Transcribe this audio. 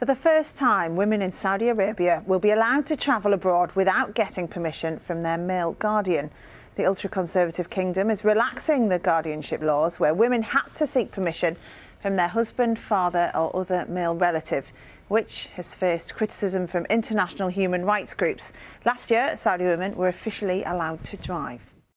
For the first time, women in Saudi Arabia will be allowed to travel abroad without getting permission from their male guardian. The ultra-conservative kingdom is relaxing the guardianship laws where women had to seek permission from their husband, father or other male relative, which has faced criticism from international human rights groups. Last year, Saudi women were officially allowed to drive.